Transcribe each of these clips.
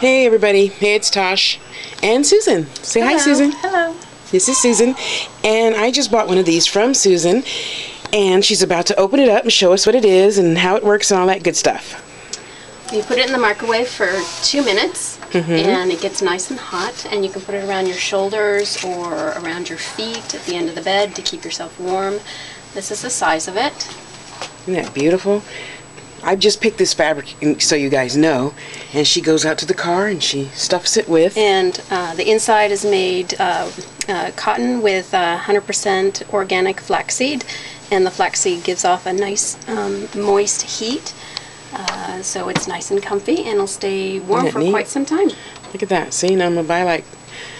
Hey everybody, hey it's Tash and Susan. Say hi Susan. Hello. This is Susan and I just bought one of these from Susan and she's about to open it up and show us what it is and how it works and all that good stuff. You put it in the microwave for two minutes Mm-hmm. and it gets nice and hot and you can put it around your shoulders or around your feet at the end of the bed to keep yourself warm. This is the size of it. Isn't that beautiful? I've just picked this fabric so you guys know and she goes out to the car and she stuffs it with And uh, the inside is made uh, uh, cotton with uh, 100% organic flaxseed and the flaxseed gives off a nice um, moist heat. Uh, so it's nice and comfy and it'll stay warm for neat? quite some time. Look at that. See, now I'm gonna buy like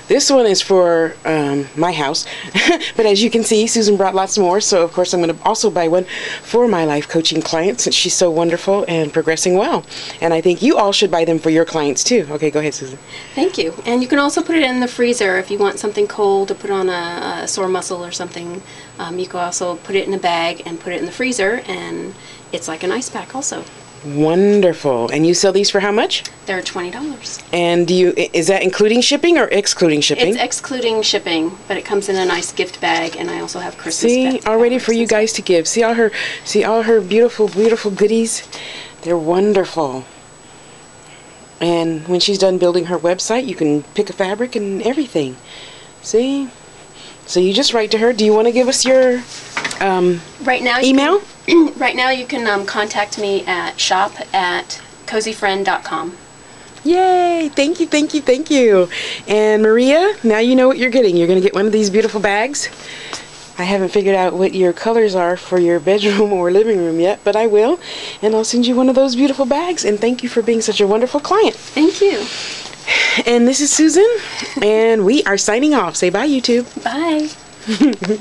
this one is for um, my house, but as you can see, Susan brought lots more. So of course, I'm gonna also buy one for my life coaching client since she's so wonderful and progressing well. And I think you all should buy them for your clients too. Okay, go ahead, Susan. Thank you. And you can also put it in the freezer if you want something cold to put on a, a sore muscle or something. Um, you can also put it in a bag and put it in the freezer, and it's like an ice pack also. Wonderful. And you sell these for how much? They're twenty dollars. And do you is that including shipping or excluding shipping? It's excluding shipping, but it comes in a nice gift bag, and I also have Christmas. See, all ready for you guys to give. See all her, see all her beautiful, beautiful goodies. They're wonderful. And when she's done building her website, you can pick a fabric and everything. See? So you just write to her. Do you want to give us your um, Right now, you email? Can, right now, you can um, contact me at shop at cozyfriend.com. Yay! Thank you, thank you, thank you. And Maria, now you know what you're getting. You're going to get one of these beautiful bags. I haven't figured out what your colors are for your bedroom or living room yet, but I will. And I'll send you one of those beautiful bags. And thank you for being such a wonderful client. Thank you. And this is Susan, and we are signing off. Say bye, YouTube. Bye.